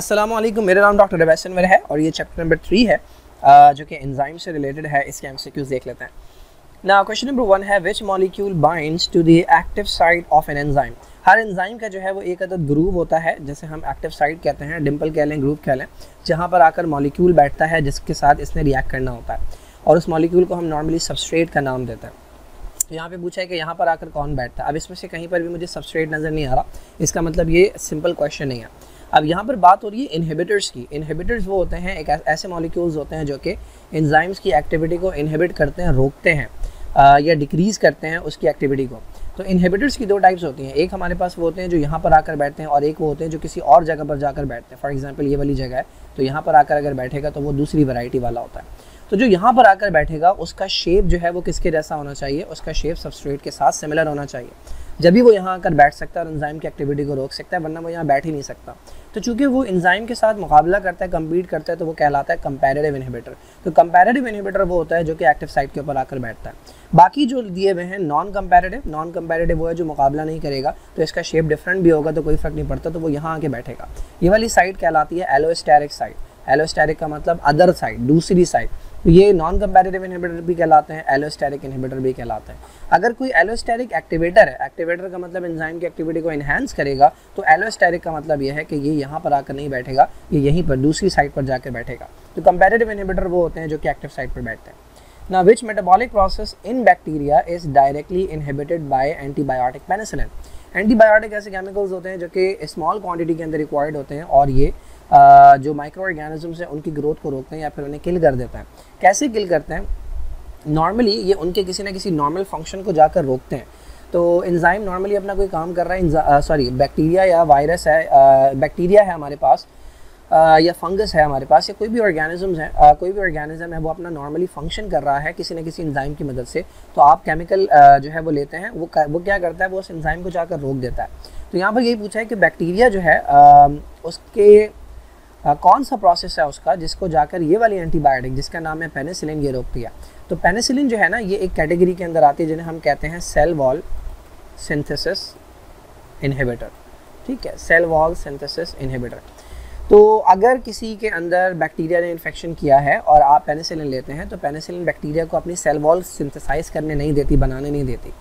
अस्सलाम वालेकुम मेरा नाम डॉक्टर रवैस है और ये चैप्टर नंबर थ्री है जो कि एंजाइम से रिलेटेड है, इसके एम देख लेते हैं। ना क्वेश्चन नंबर वन है which molecule binds to the active side of an enzyme her enzyme का जो है, वो एक अदद ग्रूव होता है, जैसे हम एक्टिव साइड कहते हैं डिम्पल कह लें ग्रूव कह लें, जहाँ पर आकर मॉलिक्यूल बैठता है, जिसके साथ इसने रिएक्ट करना होता है। और उस मॉलिक्यूल को हम नॉर्मली सबस्ट्रेट का नाम देते हैं। तो यहाँ पे पूछा है कि यहाँ पर आकर कौन बैठता है? अब इसमें से कहीं पर भी मुझे सबस्ट्रेट नज़र नहीं आ रहा। इसका मतलब ये सिंपल क्वेश्चन नहीं है। अब यहाँ पर बात हो रही है इनहिबिटर्स की। इनहिबिटर्स वो होते हैं एक ऐसे मॉलिक्यूल्स होते हैं जो कि एंजाइम्स की एक्टिविटी को इनहिबिट करते हैं रोकते हैं आ, या डिक्रीज़ करते हैं उसकी एक्टिविटी को। तो इनहिबिटर्स की दो टाइप्स होती हैं। एक हमारे पास वो होते हैं जो यहाँ पर आकर बैठते हैं और एक वो होते हैं जो किसी और जगह पर जाकर बैठते हैं। फॉर एग्ज़ाम्पल ये वाली जगह है तो यहाँ पर आकर अगर बैठेगा तो वो दूसरी वैरायटी वाला होता है। तो जो यहाँ पर आकर बैठेगा उसका शेप जो है वो किसके जैसा होना चाहिए? उसका शेप सबस्ट्रेट के साथ सिमिलर होना चाहिए। जब भी वो यहाँ आकर बैठ सकता है और एंजाइम की एक्टिविटी को रोक सकता है वरना वो यहाँ बैठ ही नहीं सकता। तो चूँकि वो इंजाइम के साथ मुकाबला करता है कम्पीट करता है तो वो कहलाता है कंपेरेटिव इनहिबिटर तो कंपेरेटिव इनहिबिटर वो होता है जो कि एक्टिव साइट के ऊपर आकर बैठता है। बाकी जो दिए हुए हैं नॉन कंपेरेटिव नॉन कंपेरेटिव वो है जो मुकाबला नहीं करेगा तो इसका शेप डिफरेंट भी होगा तो कोई फ़र्क नहीं पड़ता तो वो यहाँ आके बैठेगा। ये वाली साइड कहलाती है एलोस्टेरिक साइड एलोस्टेरिक का मतलब अदर साइड दूसरी साइड ये नॉन कंपेरेटिव इनहिबिटर भी कहलाते हैं एलोस्टेरिक इनहिबिटर भी कहलाते हैं। अगर कोई एलोस्टेरिक एक्टिवेटर है एक्टिवेटर का मतलब एंजाइम की एक्टिविटी को इन्हांस करेगा तो एलोस्टेरिक का मतलब ये है कि ये यहाँ पर आकर नहीं बैठेगा, ये यहीं पर दूसरी साइड पर जाकर बैठेगा। तो कंपेरेटिव इनहिबिटर वो होते हैं जो कि एक्टिव साइड पर बैठते हैं। ना which metabolic process in bacteria is directly inhibited by antibiotic penicillin antibiotic ऐसे केमिकल्स होते हैं जो कि स्मॉल क्वांटिटी के अंदर रिक्वायर्ड होते हैं, और ये जो माइक्रो ऑर्गेनिजम्स हैं, उनकी ग्रोथ को रोकते हैं या फिर उन्हें किल कर देते हैं। कैसे किल करते हैं? नॉर्मली ये उनके किसी ना किसी नॉर्मल फ़ंक्शन को जाकर रोकते हैं। तो इंजाइम नॉर्मली अपना कोई काम कर रहा है सॉरी बैक्टीरिया या वायरस है बैक्टीरिया है हमारे पास या फंगस है हमारे पास, या कोई भी ऑर्गेनिजम्स है कोई भी ऑर्गेनिज्म है, वो अपना नॉर्मली फ़ंक्शन कर रहा है किसी न किसी इंजाइम की मदद से। तो आप केमिकल जो है वो लेते हैं, वो वो क्या करता है? वो उस इंजाइम को जाकर रोक देता है। तो यहाँ पर यही पूछा है कि बैक्टीरिया जो है उसके आ, कौन सा प्रोसेस है उसका जिसको जाकर ये वाली एंटीबायोटिक जिसका नाम है पेनिसिलिन ये रोकती है? तो पेनिसिलिन जो है ना ये एक कैटेगरी के अंदर आती है जिन्हें हम कहते हैं सेल वॉल सिंथेसिस इनहिबिटर ठीक है? सेल वॉल सिंथेसिस इनहिबिटर तो अगर किसी के अंदर बैक्टीरिया ने इन्फेक्शन किया है और आप पेनिसिलिन लेते हैं तो पेनिसिलिन बैक्टीरिया को अपनी सेल वॉल सिंथेसाइज करने नहीं देती बनाने नहीं देती।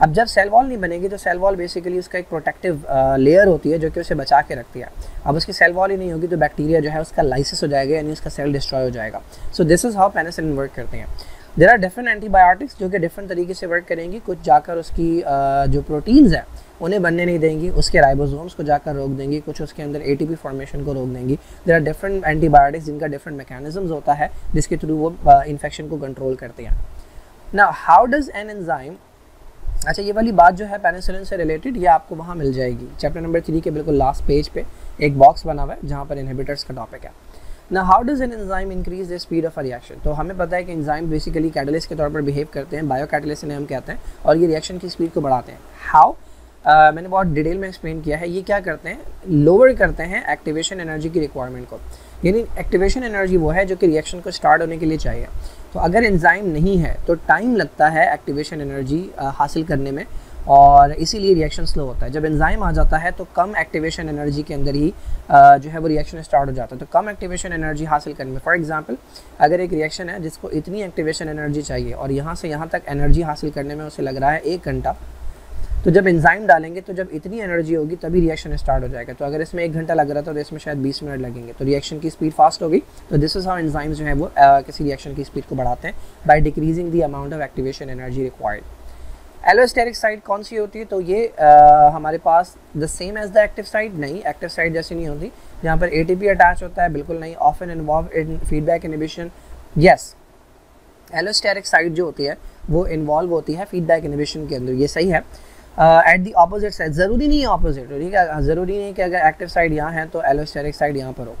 अब जब सेल वॉल नहीं बनेगी तो सेल वॉल बेसिकली उसका एक प्रोटेक्टिव लेयर होती है जो कि उसे बचा के रखती है। अब उसकी सेल वॉल ही नहीं होगी तो बैक्टीरिया जो है उसका लाइसिस हो जाएगा, यानी उसका सेल डिस्ट्रॉय हो जाएगा। So this is how penicillin work करते हैं। देर आर डिफरेंट एंटीबायोटिक्स जो कि डिफरेंट तरीके से वर्क करेंगी। कुछ जाकर उसकी जो प्रोटीन्स हैं, उन्हें बनने नहीं देंगी, उसके राइबोसोम्स को जाकर रोक देंगी, कुछ उसके अंदर एटीपी फॉर्मेशन को रोक देंगी। देर आर डिफरेंट एंटीबायोटिक्स जिनका डिफरेंट मैकेनिज्म होता है, जिसके थ्रू वो इन्फेक्शन को कंट्रोल करते हैं। ना हाउ डज एन एनजाइम अच्छा ये वाली बात जो है पेनिसिलिन से रिलेटेड ये आपको वहाँ मिल जाएगी। चैप्टर नंबर थ्री के बिल्कुल लास्ट पेज पे एक बॉक्स बना हुआ है जहाँ पर इनहिबिटर्स का टॉपिक है। ना how does an enzyme increase the speed of reaction तो हमें पता है कि एंजाइम बेसिकली कैटलिस्ट के तौर पर बिहेव करते हैं बायो कैटलिस्ट इन्हें हम कहते हैं और ये रिएक्शन की स्पीड को बढ़ाते हैं। हाउ Uh, मैंने बहुत डिटेल में एक्सप्लेन किया है। ये क्या करते हैं? लोअर करते हैं एक्टिवेशन एनर्जी की रिक्वायरमेंट को। यानी एक्टिवेशन एनर्जी वो है जो कि रिएक्शन को स्टार्ट होने के लिए चाहिए। तो अगर एंजाइम नहीं है तो टाइम लगता है एक्टिवेशन एनर्जी हासिल करने में और इसीलिए रिएक्शन स्लो होता है। जब एंजाइम आ जाता है तो कम एक्टिवेशन एनर्जी के अंदर ही जो है वो रिएक्शन स्टार्ट हो जाता है। तो कम एक्टिवेशन एनर्जी हासिल करने में फॉर एग्जांपल अगर एक रिएक्शन है जिसको इतनी एक्टिवेशन एनर्जी चाहिए और यहाँ से यहाँ तक एनर्जी हासिल करने में उसे लग रहा है एक घंटा तो जब एंजाइम डालेंगे तो जब इतनी एनर्जी होगी तभी रिएक्शन स्टार्ट हो जाएगा। तो अगर इसमें एक घंटा लग रहा था तो इसमें शायद 20 मिनट लगेंगे। तो रिएक्शन की स्पीड फास्ट होगी। तो दिस इज़ हाउ एंजाइम्स जो है वो आ, किसी रिएक्शन की स्पीड को बढ़ाते हैं by decreasing the amount of activation energy required allosteric side कौन सी होती है? तो ये आ, हमारे पास the same as the active side नहीं एक्टिव साइड जैसी नहीं होती। जहाँ पर एटीपी अटैच होता है बिल्कुल नहीं। Of an involve in feedback inhibition yes allosteric side जो होती है वो इन्वॉल्व होती है फीडबैक इनिबिशन के अंदर। ये सही है। एट दी अपोजिट साइड ज़रूरी नहीं है ऑपोजिट ठीक है? ज़रूरी नहीं है कि अगर एक्टिव साइड यहाँ है तो एलोस्टेरिक साइड यहाँ पर हो।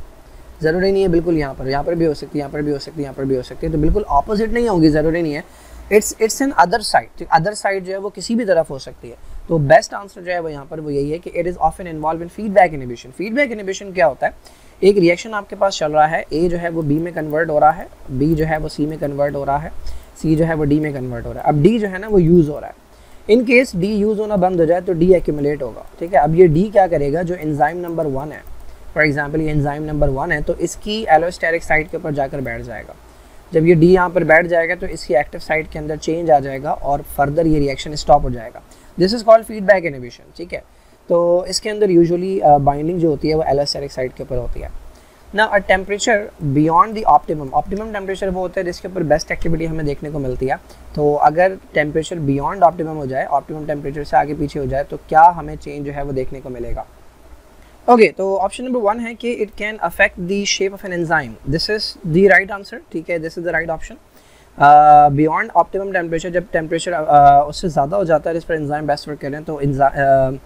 ज़रूरी नहीं है, बिल्कुल यहाँ पर यहाँ पर भी हो सकती है, यहाँ पर भी हो सकती है, यहाँ पर भी हो सकती है तो बिल्कुल ऑपोजिट नहीं होगी, ज़रूरी नहीं है। It's it's an other side other side जो है वो किसी भी तरफ़ हो सकती है। तो बेस्ट आंसर जो है वो यहाँ पर वो यही है कि it is often involve in feedback inhibition feedback inhibition क्या होता है? एक रिएक्शन आपके पास चल रहा है ए जो है वो बी में कन्वर्ट हो रहा है बी जो है वो सी में कन्वर्ट हो रहा है सी जो है वो डी में कन्वर्ट हो रहा है। अब डी जो है ना वो यूज़ हो रहा है। इन केस डी यूज़ होना बंद हो जाए तो डी एक्यूमुलेट होगा ठीक है? अब ये डी क्या करेगा जो एंजाइम नंबर वन है? फॉर एग्ज़ाम्पल ये एंजाइम नंबर वन है तो इसकी एलोस्टेरिक साइड के ऊपर जाकर बैठ जाएगा। जब ये डी यहाँ पर बैठ जाएगा तो इसकी एक्टिव साइड के अंदर चेंज आ जाएगा और फर्दर ये रिएक्शन स्टॉप हो जाएगा। This is called feedback inhibition ठीक है? तो इसके अंदर यूजुअली बाइंडिंग uh, जो होती है वो एलोस्टेरिक साइड के ऊपर होती है। ना a temperature beyond the optimum optimum temperature वो होता है जिसके ऊपर बेस्ट एक्टिविटी हमें देखने को मिलती है। तो अगर टेम्परेचर बियॉन्ड ऑप्टिमम हो जाए ऑप्टिमम टेम्परेचर से आगे पीछे हो जाए तो क्या हमें चेंज जो है वो देखने को मिलेगा? ओके okay, तो ऑप्शन नंबर वन है कि it can affect the shape of an enzyme this is the right answer ठीक है? This is the right option beyond optimum temperature जब टेम्परेचर uh, उससे ज़्यादा हो जाता है जिस पर एंजाइम बेस्ट वर्क करें तो uh,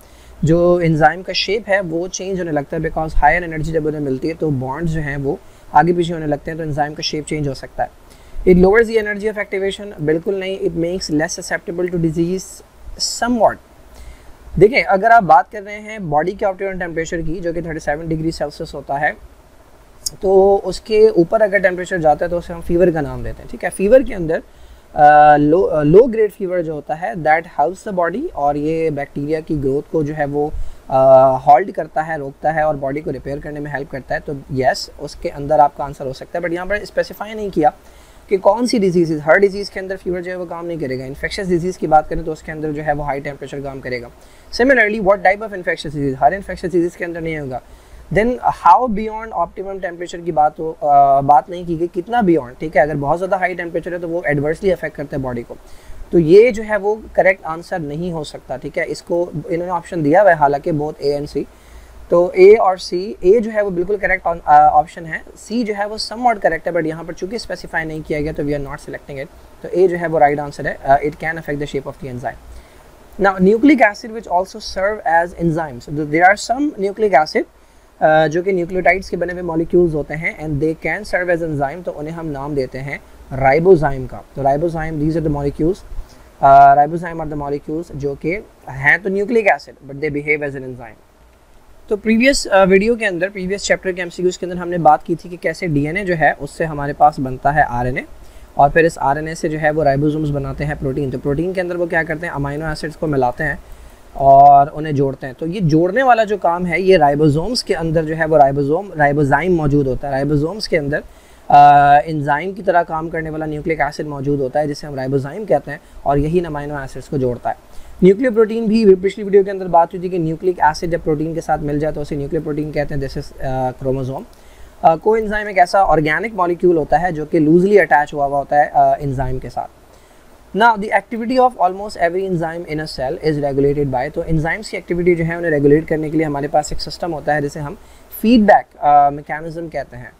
जो एंजाइम का शेप है, वो चेंज होने लगता है बिकॉज़ हायर एनर्जी जब उन्हें मिलती है तो बॉन्ड्स जो हैं वो आगे पीछे होने लगते हैं तो एंजाइम का शेप चेंज हो सकता है। It lowers the energy of activation बिल्कुल नहीं it makes less susceptible to disease somewhat देखिए, अगर आप बात कर रहे हैं बॉडी के ऑप्टिमम टेम्परेचर की, जो कि 37 डिग्री सेल्सियस होता है तो उसके ऊपर अगर टेम्परेचर जाता है तो उसे हम फीवर का नाम देते हैं, ठीक है? फीवर के अंदर लो लो ग्रेड फीवर जो होता है दैट हेल्प्स द बॉडी और ये बैक्टीरिया की ग्रोथ को जो है वो हॉल्ड करता है, रोकता है और बॉडी को रिपेयर करने में हेल्प करता है। तो येस उसके अंदर आपका आंसर हो सकता है बट यहाँ पर स्पेसिफाई नहीं किया कि कौन सी डिज़ीज़ हर डिज़ीज़ के अंदर फीवर जो है वो काम नहीं करेगा। इन्फेक्शस डिज़ीज़ की बात करें तो उसके अंदर जो है वो हाई टेम्परेचर काम करेगा। Similarly what type of infectious disease her infectious disease के अंदर नहीं होगा। Then how beyond optimum temperature की बात हो uh, बात नहीं की गई कितना बियॉन्ड ठीक है? अगर बहुत ज़्यादा हाई टेम्परेचर है तो वो एडवर्सली अफेक्ट करता है बॉडी को। तो ये जो है वो करेक्ट आंसर नहीं हो सकता ठीक है? इसको इन्होंने ऑप्शन दिया हुआ है हालाँकि बहुत ए एंड सी तो ए और सी ए जो है वो बिल्कुल करेक्ट ऑप्शन है। सी जो है वो सम वॉट करेक्ट है बट यहाँ पर चूँकि स्पेसिफाई नहीं किया गया तो we are not selecting it तो ए जो है वो राइट आंसर है। It can affect the shape of the enzyme now nucleic acid which also serve as enzymes there are some nucleic acid जो कि न्यूक्लियोटाइड्स के बने हुए मॉलिक्यूल्स होते हैं and they can serve as enzyme तो उन्हें हम नाम देते हैं राइबोजाइम का। तो ribozyme these are the molecules ribozyme are the molecules जो कि हैं तो nucleic acid but they behave as an enzyme तो प्रीवियस वीडियो के अंदर प्रीवियस चैप्टर के एमसीक्यूज के अंदर हमने बात की थी कि कैसे डीएनए जो है, उससे हमारे पास बनता है आरएनए और फिर इस आरएनए से जो है वो राइबोसोम्स बनाते हैं प्रोटीन तो प्रोटीन के अंदर वो क्या करते हैं? अमाइनो एसिड्स को मिलाते हैं और उन्हें जोड़ते हैं। तो ये जोड़ने वाला जो काम है ये राइबोसोम्स के अंदर जो है वो राइबोसोम राइबोजाइम मौजूद होता है। राइबोसोम्स के अंदर इंजाइम की तरह काम करने वाला न्यूक्लिक एसिड मौजूद होता है जिसे हम राइबोजाइम कहते हैं और यही नमाइनो एसिड्स को जोड़ता है। न्यूक्लियर प्रोटीन भी पिछली वीडियो के अंदर बात हुई थी कि न्यूक्लिक एसिड जब प्रोटीन के साथ मिल जाए तो उसे न्यूक्लियर प्रोटीन कहते हैं दिस इज़ क्रोमोजोम को इंजाइम एक ऐसा ऑर्गेनिक मॉलिक्यूल होता है जो कि लूजली अटैच हुआ हुआ होता है इंजाइम uh, के साथ। ना the activity of almost every enzyme in a cell is regulated by तो इंजाइम्स की एक्टिविटी जो है उन्हें रेगुलेट करने के लिए हमारे पास एक सिस्टम होता है जिसे हम फीडबैक मैकेनिज्म uh, कहते हैं।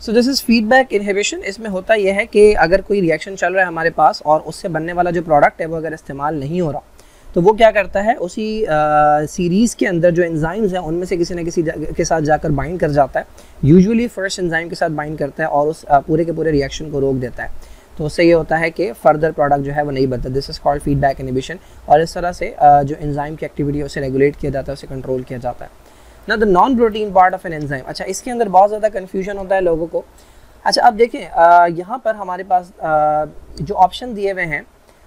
So this is feedback inhibition इसमें होता यह है कि अगर कोई रिएक्शन चल रहा है हमारे पास और उससे बनने वाला जो प्रोडक्ट है वो अगर इस्तेमाल नहीं हो रहा तो वो क्या करता है उसी सीरीज़ के अंदर जो एंजाइम्स हैं उनमें से किसी न किसी के साथ जाकर बाइंड कर जाता है। यूजुअली फ़र्स्ट एंजाइम के साथ बाइंड करता है और उस आ, पूरे के पूरे रिएक्शन को रोक देता है। तो उससे ये होता है कि फर्दर प्रोडक्ट जो है वो नहीं बनता। This is called feedback inhibition और इस तरह से जो एंजाइम की एक्टिविटी है उसे रेगुलेट किया जाता है उसे कंट्रोल किया जाता है। ना the non protein part of an enzyme अच्छा इसके अंदर बहुत ज़्यादा कन्फ्यूज़न होता है लोगों को। अच्छा अब देखें यहाँ पर हमारे पास आ, जो ऑप्शन दिए हुए हैं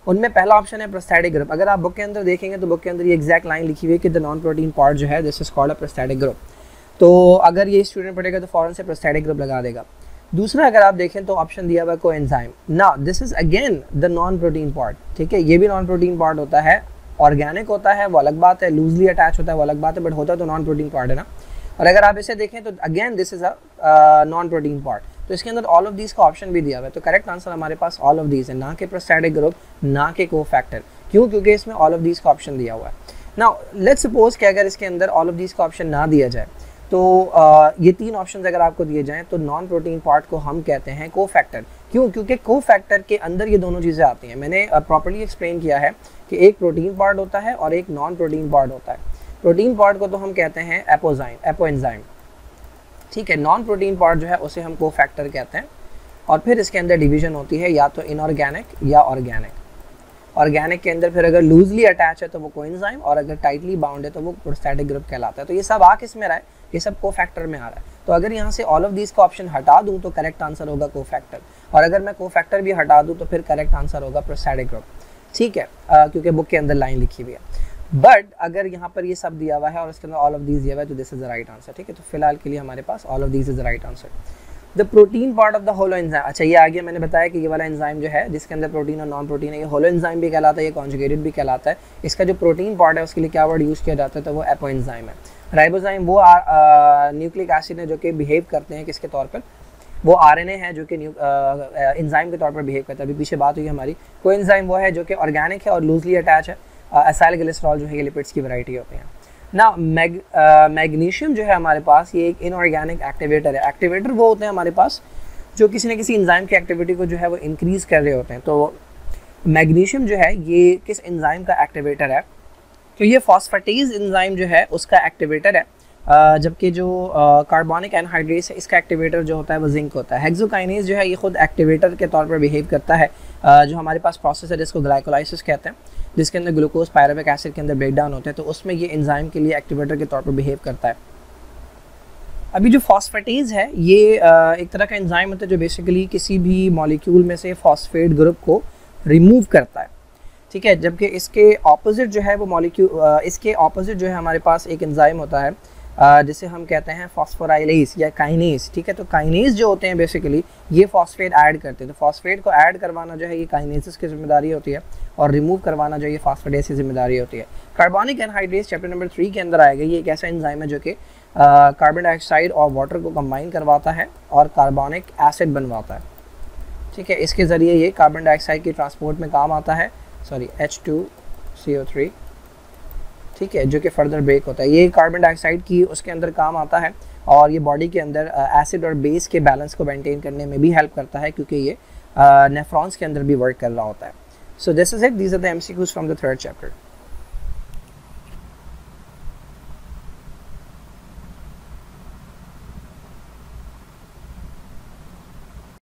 उनमें पहला ऑप्शन है प्रोस्टैटिक ग्रुप अगर आप बुक के अंदर देखेंगे तो बुक के अंदर ये एग्जैक्ट लाइन लिखी हुई है कि द नॉन प्रोटीन पार्ट जो है this is called a prosthetic group तो अगर ये स्टूडेंट पढ़ेगा तो फ़ौरन से प्रोस्टैटिक ग्रुप लगा देगा। दूसरा, अगर आप देखें तो ऑप्शन दिया हुआ को एंजाइम ना this is again the non protein part ठीक है? ये भी नॉन प्रोटीन पार्ट होता है ऑर्गेनिक होता है, वो अलग बात है लूजली अटैच होता है, वो अलग बात है बट होता है तो नॉन प्रोटीन पार्ट है ना? और अगर आप इसे देखें तो again this is a non protein part तो इसके अंदर ऑल ऑफ़ दीज का ऑप्शन भी दिया हुआ है। तो करेक्ट आंसर हमारे पास ऑल ऑफ़ दीज है, ना कि प्रोस्टैटिक ग्रुप ना कि को फैक्टर क्यों? क्योंकि इसमें ऑल ऑफ़ दीज का ऑप्शन दिया हुआ है। ना लेट सपोज़ कि अगर इसके अंदर ऑल ऑफ़ दीज का ऑप्शन ना दिया जाए तो आ, ये तीन ऑप्शन अगर आपको दिए जाएँ तो नॉन प्रोटीन पार्ट को हम कहते हैं को फैक्टर क्यों? क्योंकि को फैक्टर के अंदर ये दोनों चीज़ें आती हैं। मैंने प्रॉपरली एक्सप्लेन किया है कि एक प्रोटीन पार्ट होता है और एक नॉन प्रोटीन पार्ट होता है। प्रोटीन पार्ट को तो हम कहते हैं एपोजाइम एपो एंजाइम ठीक है नॉन प्रोटीन पार्ट जो है उसे हम को फैक्टर कहते हैं। और फिर इसके अंदर डिवीज़न होती है या तो इनऑर्गेनिक या ऑर्गेनिक ऑर्गेनिक के अंदर फिर अगर लूजली अटैच है तो वो कोइंजाइम और अगर टाइटली बाउंड है तो वो प्रोस्टैटिक ग्रुप कहलाता है। तो ये सब आ किसमें रहा है। ये सबको फैक्टर में आ रहा है। तो अगर यहाँ से ऑल ऑफ़ दिस का ऑप्शन हटा दूँ तो करेक्ट आंसर होगा को फैक्टर और अगर मैं को फैक्टर भी हटा दूँ तो फिर करेक्ट आंसर होगा प्रोस्टैटिक ग्रुप ठीक है? आ, क्योंकि बुक के अंदर लाइन लिखी हुई है। बट अगर यहाँ पर ये सब दिया हुआ है और उसके अंदर ऑल ऑफ़ दीज दिया हुआ है तो this is the right answer ठीक है? तो फ़िलहाल के लिए हमारे पास all of these is the right answer the protein part of the holoenzyme अच्छा ये आगे मैंने बताया कि ये वाला एंजाइम जो है जिसके अंदर प्रोटीन और नॉन प्रोटीन है ये होलो एंजाइम भी कहलाता है ये कॉन्जुगेटेड भी कहलाता है। इसका जो प्रोटीन पार्ट है उसके लिए क्या वर्ड यूज़ किया जाता है तो वो एपो एंजाइम है। राइबोजाइम वो न्यूक्लिक एसिड है जो कि बिहेव करते हैं किसके तौर पर? वो आर है जो कि इंजाइम के तौर पर बिहेव करता है। अभी पीछे बात हुई हमारी। को इंजाइम वो है जो कि ऑर्गेनिक है और लूजली अटैच है। एसाइल ग्लिसरॉल जो है, ये लिपिड्स की वैरायटी होती हैं। ना मैग मैग्नीशियम जो है हमारे पास, ये एक इनऑर्गेनिक एक्टिवेटर है। एक्टिवेटर वो होते हैं हमारे पास जो किसी न किसी इंजाइम की एक्टिविटी को जो है वो इंक्रीज़ कर रहे होते हैं। तो मैग्नीशियम जो है, ये किस इंजाइम का एक्टिवेटर है? तो ये फॉस्फेटीज इंजाइम जो है, उसका एक्टिवेटर है। जबकि जो कार्बोनिक एनहाइड्रेस है, इसका एक्टिवेटर जो होता है, वो जिंक होता है। हेक्सोकाइनेज जो है, ये खुद एक्टिवेटर के तौर पर बिहेव करता है। जो हमारे पास प्रोसेस है, जिसको ग्लाइकोलाइसिस कहते हैं, जिसके अंदर ग्लूकोज पायरविक एसिड के अंदर ब्रेक डाउन होते हैं तो उसमें ये इंजाइम के लिए एक्टिवेटर के तौर पर बिहेव करता है। अभी जो फॉस्फेटीज़ है, ये एक तरह का इंजाइम होता है, जो बेसिकली किसी भी मॉलिक्यूल में से फॉस्फेट ग्रुप को रिमूव करता है। ठीक है, जबकि इसके ऑपोजिट जो है वो मॉलिक्यूल इसके ऑपोजिट जो है हमारे पास एक इंजाइम होता है जिसे हम कहते हैं फॉस्फोराइलेस या काइनेस ठीक है? तो काइनेस जो होते हैं बेसिकली ये फॉस्फेट ऐड करते हैं। तो फॉस्फेट को ऐड करवाना जो है, ये काइनेसिस की ज़िम्मेदारी होती है और रिमूव करवाना जो ये फॉस्फेटेस की ज़िम्मेदारी होती है। Carbonic anhydrase chapter number three के अंदर आएगा, ये एक ऐसा इंजाइम है जो कि कार्बन डाइऑक्साइड और वाटर को कंबाइन करवाता है और कार्बोनिक एसिड बनवाता है। ठीक है, इसके ज़रिए ये कार्बन डाइऑक्साइड की ट्रांसपोर्ट में काम आता है sorry H two C O three ठीक है, जो कि फर्दर ब्रेक होता है। ये कार्बन डाइऑक्साइड की उसके अंदर काम आता है और ये बॉडी के अंदर एसिड और बेस के बैलेंस को मेंटेन करने में भी हेल्प करता है क्योंकि ये नेफ्रॉन्स के अंदर भी वर्क कर रहा होता है। So this is it these are the MCQs from the third chapter